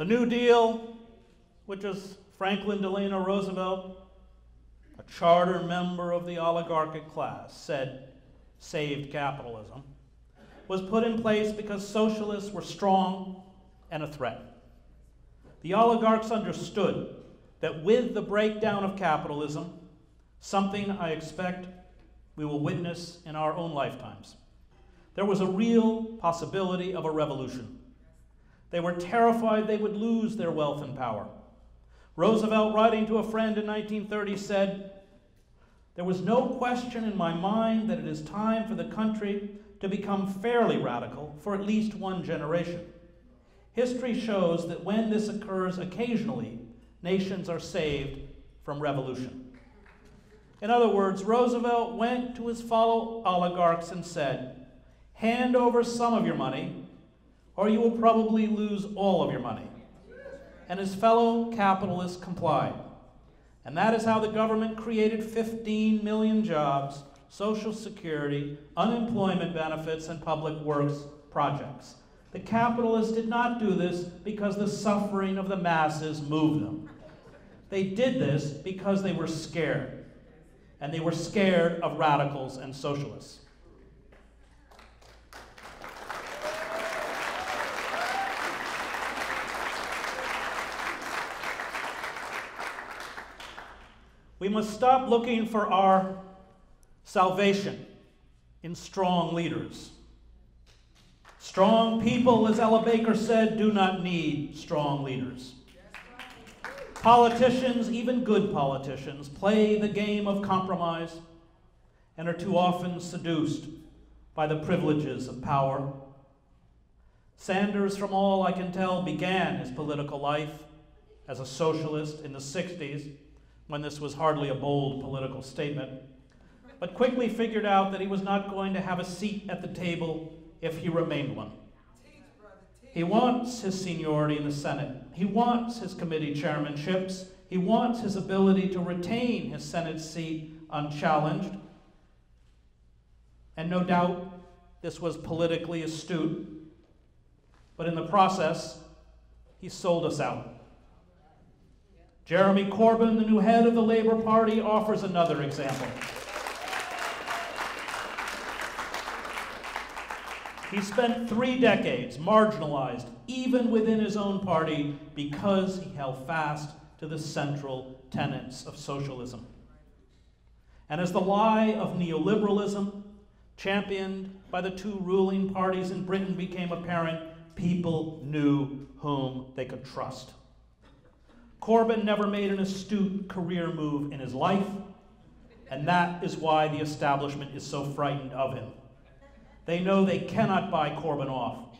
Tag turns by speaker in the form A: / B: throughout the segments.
A: The New Deal, which is Franklin Delano Roosevelt, a charter member of the oligarchic class, said saved capitalism, was put in place because socialists were strong and a threat. The oligarchs understood that with the breakdown of capitalism, something I expect we will witness in our own lifetimes, there was a real possibility of a revolution. They were terrified they would lose their wealth and power. Roosevelt, writing to a friend in 1930, said, There was no question in my mind that it is time for the country to become fairly radical for at least one generation. History shows that when this occurs occasionally, nations are saved from revolution. In other words, Roosevelt went to his fellow oligarchs and said, Hand over some of your money, or you will probably lose all of your money. And his fellow capitalists complied. And that is how the government created 15 million jobs, Social Security, unemployment benefits, and public works projects. The capitalists did not do this because the suffering of the masses moved them. They did this because they were scared. And they were scared of radicals and socialists. We must stop looking for our salvation in strong leaders. Strong people, as Ella Baker said, do not need strong leaders. Politicians, even good politicians, play the game of compromise and are too often seduced by the privileges of power. Sanders, from all I can tell, began his political life as a socialist in the 60s when this was hardly a bold political statement, but quickly figured out that he was not going to have a seat at the table if he remained one. He wants his seniority in the Senate. He wants his committee chairmanships. He wants his ability to retain his Senate seat unchallenged. And no doubt this was politically astute, but in the process, he sold us out. Jeremy Corbyn, the new head of the Labour Party, offers another example. He spent three decades marginalized, even within his own party, because he held fast to the central tenets of socialism. And as the lie of neoliberalism, championed by the two ruling parties in Britain, became apparent, people knew whom they could trust. Corbyn never made an astute career move in his life, and that is why the establishment is so frightened of him. They know they cannot buy Corbyn off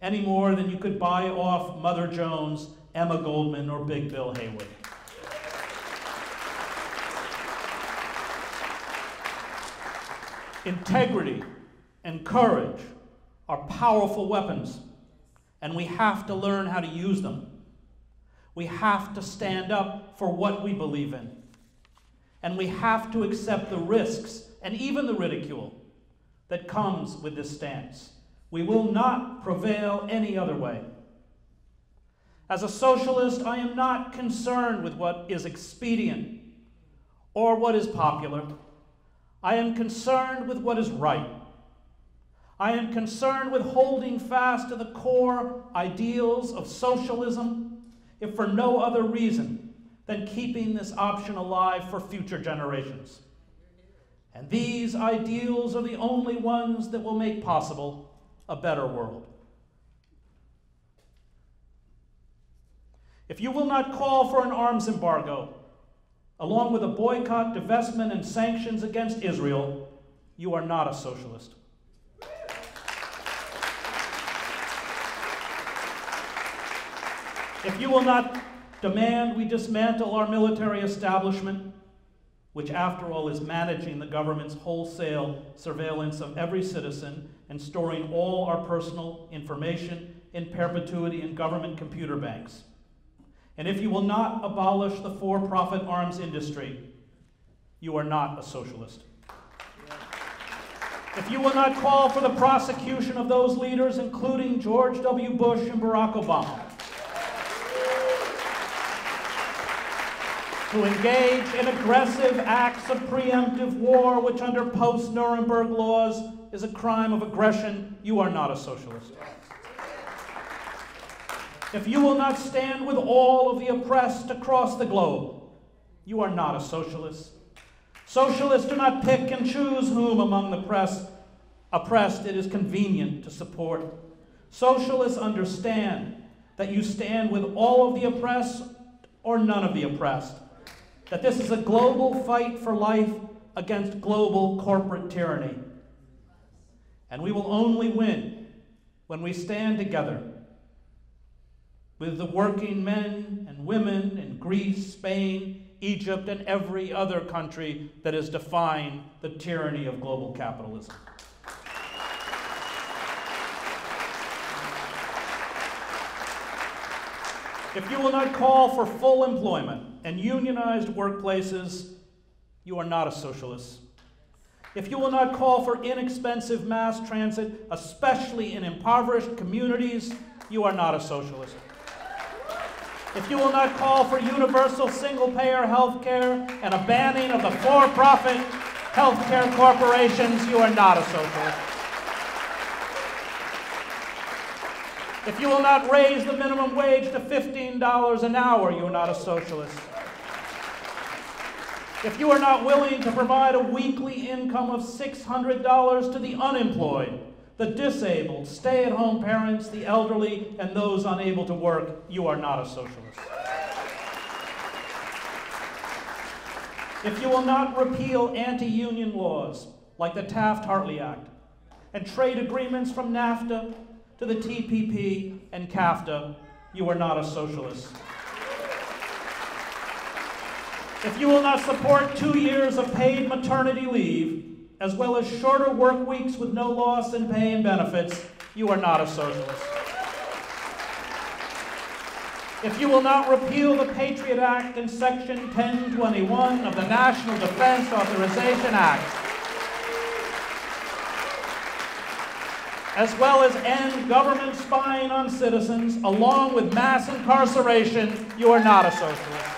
A: any more than you could buy off Mother Jones, Emma Goldman, or Big Bill Haywood. Integrity and courage are powerful weapons, and we have to learn how to use them. We have to stand up for what we believe in, and we have to accept the risks and even the ridicule that comes with this stance. We will not prevail any other way. As a socialist, I am not concerned with what is expedient or what is popular. I am concerned with what is right. I am concerned with holding fast to the core ideals of socialism, if for no other reason than keeping this option alive for future generations. And these ideals are the only ones that will make possible a better world. If you will not call for an arms embargo, along with a boycott, divestment, and sanctions against Israel, you are not a socialist. If you will not demand we dismantle our military establishment, which, after all, is managing the government's wholesale surveillance of every citizen and storing all our personal information in perpetuity in government computer banks. And if you will not abolish the for profit arms industry, you are not a socialist. If you will not call for the prosecution of those leaders, including George W. Bush and Barack Obama, to engage in aggressive acts of preemptive war, which under post Nuremberg laws is a crime of aggression, you are not a socialist. If you will not stand with all of the oppressed across the globe, you are not a socialist. Socialists do not pick and choose whom among the press, oppressed it is convenient to support. Socialists understand that you stand with all of the oppressed or none of the oppressed. That this is a global fight for life against global corporate tyranny. And we will only win when we stand together with the working men and women in Greece, Spain, Egypt, and every other country that has defined the tyranny of global capitalism. If you will not call for full employment and unionized workplaces, you are not a socialist. If you will not call for inexpensive mass transit, especially in impoverished communities, you are not a socialist. If you will not call for universal single payer health care and a banning of the for profit health care corporations, you are not a socialist. If you will not raise the minimum wage to $15 an hour, you are not a socialist. If you are not willing to provide a weekly income of $600 to the unemployed, the disabled, stay at home parents, the elderly, and those unable to work, you are not a socialist. If you will not repeal anti union laws like the Taft Hartley Act and trade agreements from NAFTA to the TPP and CAFTA, you are not a socialist. If you will not support two years of paid maternity leave, as well as shorter work weeks with no loss in pay and benefits, you are not a socialist. If you will not repeal the Patriot Act and Section 1021 of the National Defense Authorization Act, as well as end government spying on citizens, along with mass incarceration, you are not a socialist.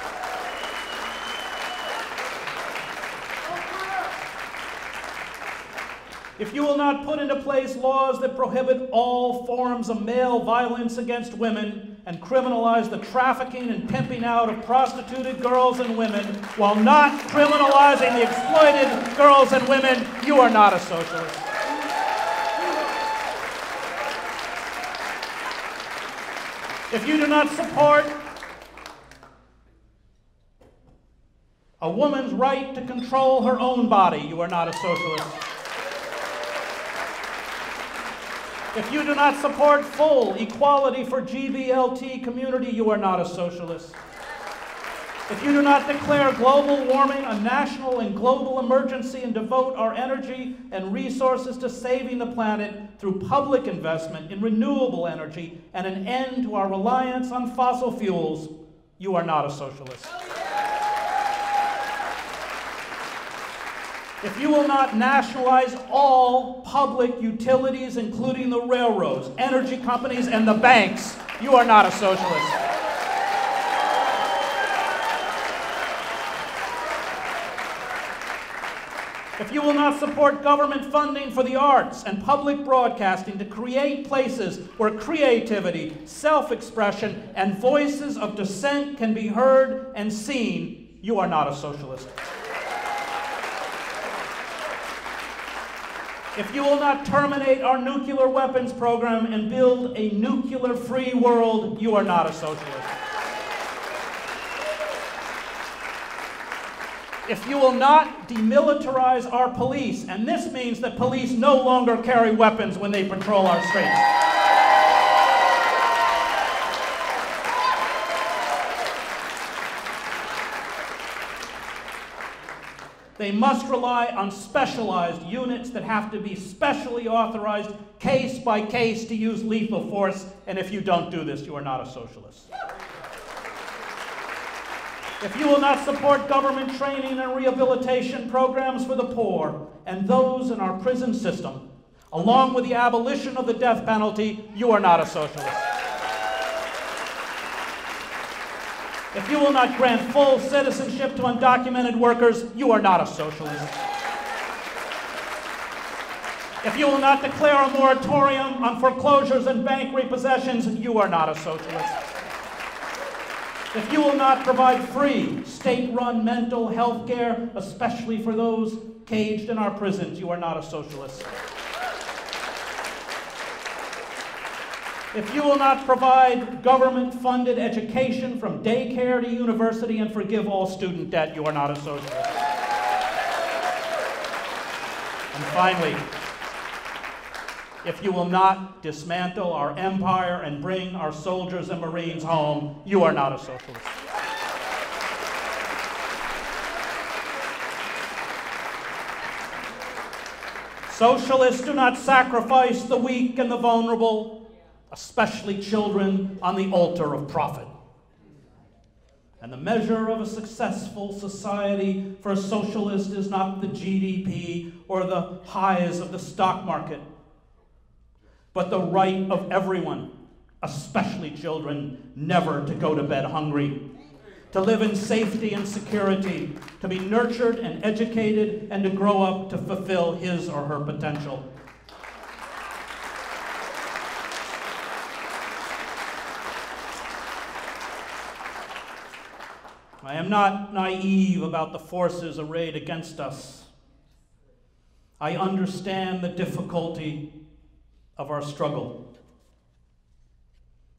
A: If you will not put into place laws that prohibit all forms of male violence against women and criminalize the trafficking and pimping out of prostituted girls and women while not criminalizing the exploited girls and women, you are not a socialist. If you do not support a woman's right to control her own body, you are not a socialist. If you do not support full equality for GBLT community, you are not a socialist. If you do not declare global warming a national and global emergency and devote our energy and resources to saving the planet through public investment in renewable energy and an end to our reliance on fossil fuels, you are not a socialist. If you will not nationalize all public utilities, including the railroads, energy companies, and the banks, you are not a socialist. If you will not support government funding for the arts and public broadcasting to create places where creativity, self expression, and voices of dissent can be heard and seen, you are not a socialist. If you will not terminate our nuclear weapons program and build a nuclear free world, you are not a socialist. If you will not demilitarize our police, and this means that police no longer carry weapons when they patrol our streets. They must rely on specialized units that have to be specially authorized, case by case, to use lethal force. And if you don't do this, you are not a socialist. If you will not support government training and rehabilitation programs for the poor and those in our prison system, along with the abolition of the death penalty, you are not a socialist. If you will not grant full citizenship to undocumented workers, you are not a socialist. If you will not declare a moratorium on foreclosures and bank repossessions, you are not a socialist. If you will not provide free, state run mental health care, especially for those caged in our prisons, you are not a socialist. If you will not provide government funded education from daycare to university and forgive all student debt, you are not a socialist. And finally, if you will not dismantle our empire and bring our soldiers and Marines home, you are not a socialist. Socialists do not sacrifice the weak and the vulnerable, especially children, on the altar of profit. And the measure of a successful society for a socialist is not the GDP or the highs of the stock market but the right of everyone, especially children, never to go to bed hungry, to live in safety and security, to be nurtured and educated, and to grow up to fulfill his or her potential. I am not naive about the forces arrayed against us. I understand the difficulty of our struggle.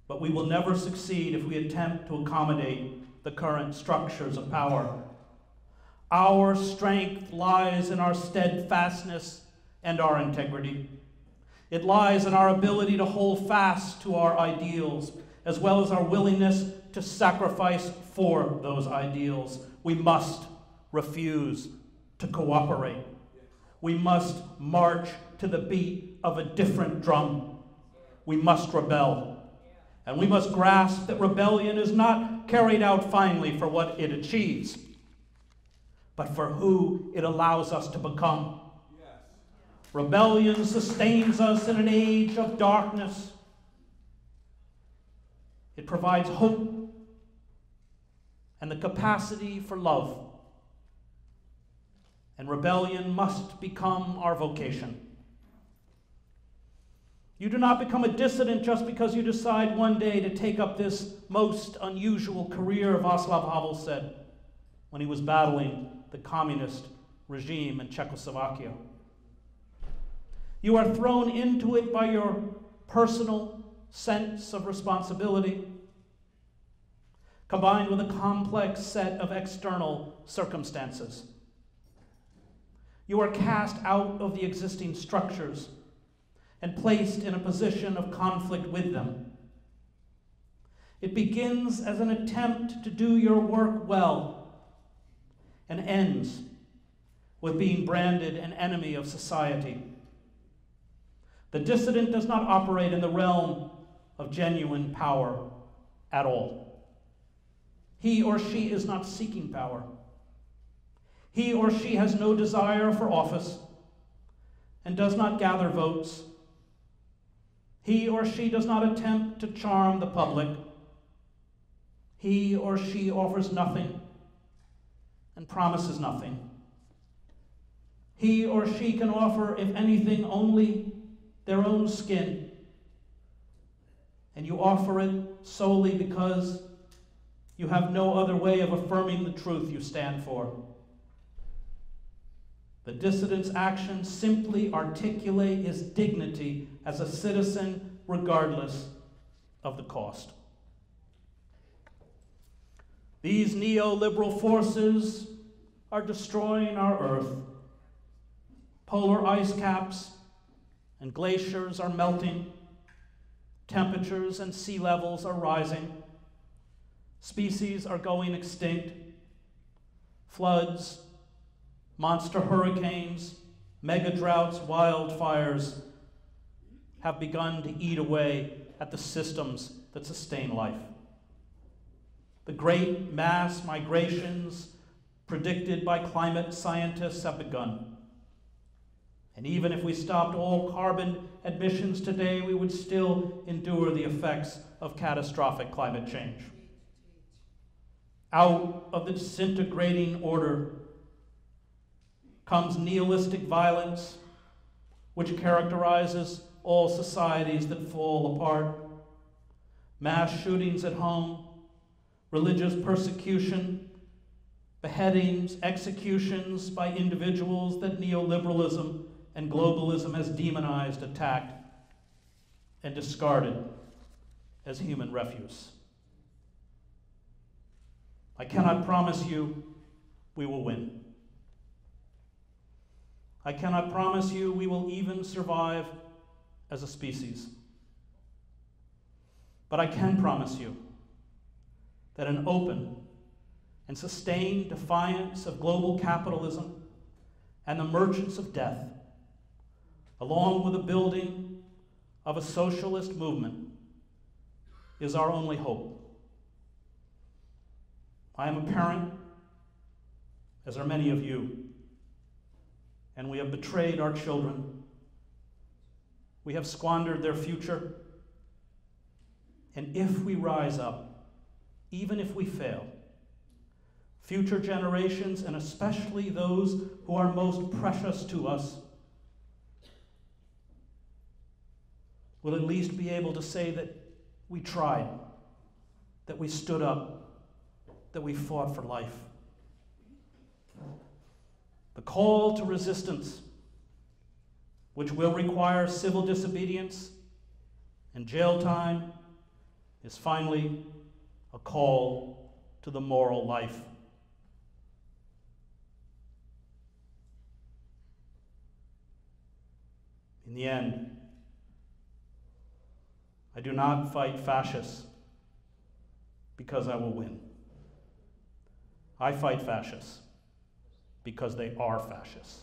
A: But we will never succeed if we attempt to accommodate the current structures of power. Our strength lies in our steadfastness and our integrity. It lies in our ability to hold fast to our ideals, as well as our willingness to sacrifice for those ideals. We must refuse to cooperate. We must march to the beat of a different drum. We must rebel. And we must grasp that rebellion is not carried out finally for what it achieves, but for who it allows us to become. Rebellion sustains us in an age of darkness. It provides hope and the capacity for love. And rebellion must become our vocation. You do not become a dissident just because you decide one day to take up this most unusual career, Václav Havel said when he was battling the communist regime in Czechoslovakia. You are thrown into it by your personal sense of responsibility, combined with a complex set of external circumstances. You are cast out of the existing structures and placed in a position of conflict with them. It begins as an attempt to do your work well and ends with being branded an enemy of society. The dissident does not operate in the realm of genuine power at all. He or she is not seeking power. He or she has no desire for office and does not gather votes he or she does not attempt to charm the public. He or she offers nothing and promises nothing. He or she can offer, if anything, only their own skin. And you offer it solely because you have no other way of affirming the truth you stand for. The dissident's actions simply articulate his dignity as a citizen, regardless of the cost. These neoliberal forces are destroying our Earth. Polar ice caps and glaciers are melting. Temperatures and sea levels are rising. Species are going extinct. Floods monster hurricanes, mega droughts, wildfires have begun to eat away at the systems that sustain life. The great mass migrations predicted by climate scientists have begun. And even if we stopped all carbon emissions today, we would still endure the effects of catastrophic climate change. Out of the disintegrating order comes nihilistic violence, which characterizes all societies that fall apart. Mass shootings at home, religious persecution, beheadings, executions by individuals that neoliberalism and globalism has demonized, attacked, and discarded as human refuse. I cannot promise you we will win. I cannot promise you we will even survive as a species. But I can promise you that an open and sustained defiance of global capitalism and the merchants of death, along with the building of a socialist movement, is our only hope. I am a parent, as are many of you and we have betrayed our children. We have squandered their future. And if we rise up, even if we fail, future generations, and especially those who are most precious to us, will at least be able to say that we tried, that we stood up, that we fought for life. The call to resistance, which will require civil disobedience and jail time, is finally a call to the moral life. In the end, I do not fight fascists because I will win. I fight fascists because they are fascists.